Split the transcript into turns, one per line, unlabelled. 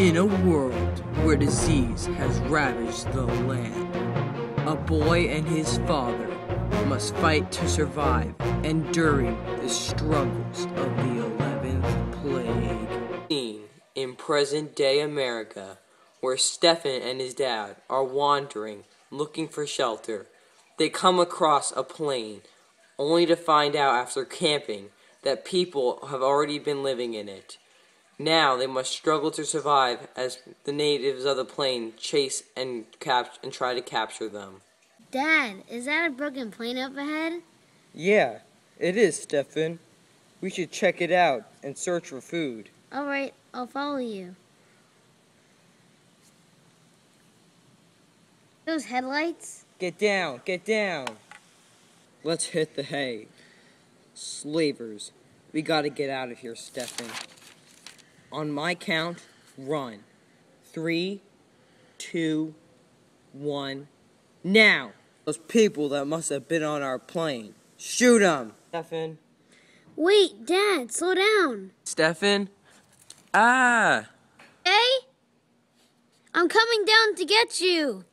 In a world where disease has ravaged the land, a boy and his father must fight to survive, enduring the struggles of the 11th plague. scene In present day America, where Stefan and his dad are wandering, looking for shelter, they come across a plane, only to find out after camping that people have already been living in it. Now they must struggle to survive as the natives of the plane chase and cap- and try to capture them.
Dad, is that a broken plane up ahead?
Yeah, it is, Stefan. We should check it out and search for food.
All right, I'll follow you. Those headlights?
Get down, get down. Let's hit the hay. Slavers, we gotta get out of here, Stefan. On my count, run. Three, two, one, now! Those people that must have been on our plane. Shoot them. Stefan.
Wait, Dad, slow down.
Stefan? Ah!
Hey? I'm coming down to get you.